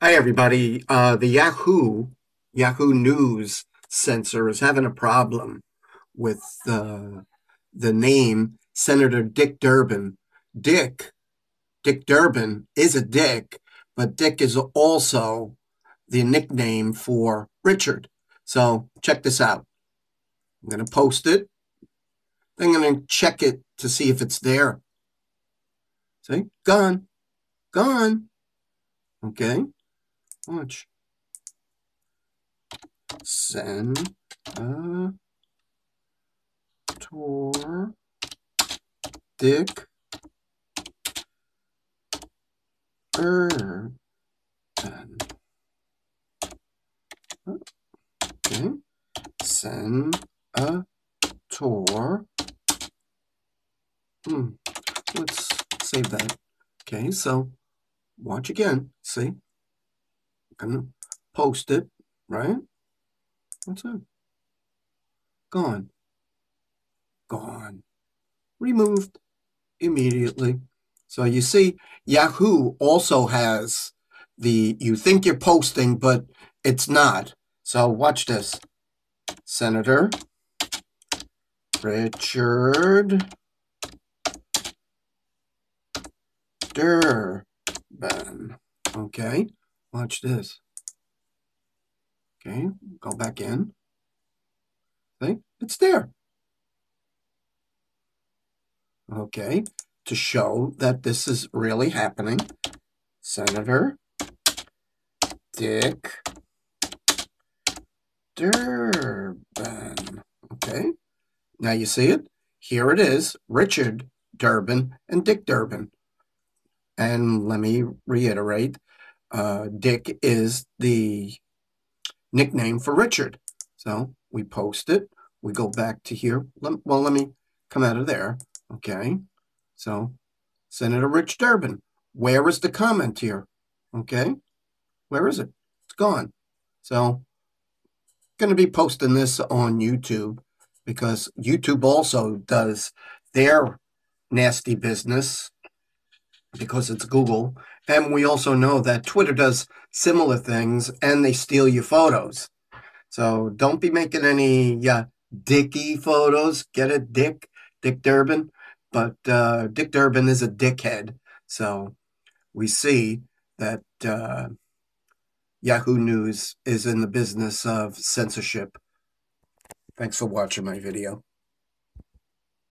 Hi, everybody. Uh, the Yahoo Yahoo News censor is having a problem with uh, the name Senator Dick Durbin. Dick, Dick Durbin is a Dick, but Dick is also the nickname for Richard. So check this out. I'm going to post it. I'm going to check it to see if it's there. See? Gone. Gone. Okay. Watch. Send a tour Dick Durbin. Okay. Send a tour. Hmm. Let's save that. Okay, so watch again. See? gonna post it, right? What's it? Gone. Gone. Removed immediately. So you see, Yahoo also has the, you think you're posting, but it's not. So watch this. Senator Richard Okay. Watch this. Okay, go back in. See, it's there. Okay, to show that this is really happening, Senator Dick Durbin. Okay, now you see it? Here it is, Richard Durbin and Dick Durbin. And let me reiterate, uh, Dick is the nickname for Richard. So we post it. We go back to here. Let, well, let me come out of there. Okay. So Senator Rich Durbin. Where is the comment here? Okay. Where is it? It's gone. So going to be posting this on YouTube because YouTube also does their nasty business because it's Google. And we also know that Twitter does similar things and they steal your photos. So don't be making any uh, dicky photos. Get a Dick, Dick Durbin. But uh, Dick Durbin is a dickhead. So we see that uh, Yahoo News is in the business of censorship. Thanks for watching my video.